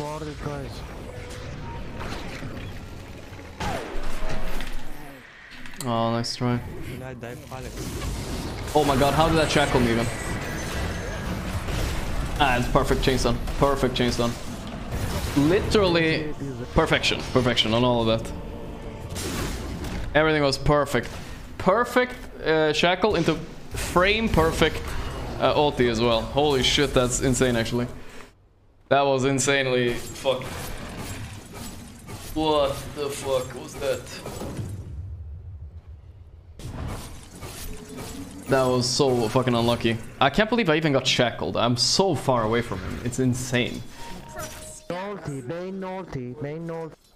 for it, guys. Oh, nice try. Will I die Alex? Oh my god, how did that shackle me even? Ah, it's perfect chain stun. Perfect chain stun. Literally perfection. Perfection on all of that. Everything was perfect. Perfect uh, shackle into frame perfect uh, ulti as well. Holy shit, that's insane actually. That was insanely fuck. What the fuck was that? That was so fucking unlucky. I can't believe I even got shackled. I'm so far away from him. It's insane. Ulti, main ulti, main ulti.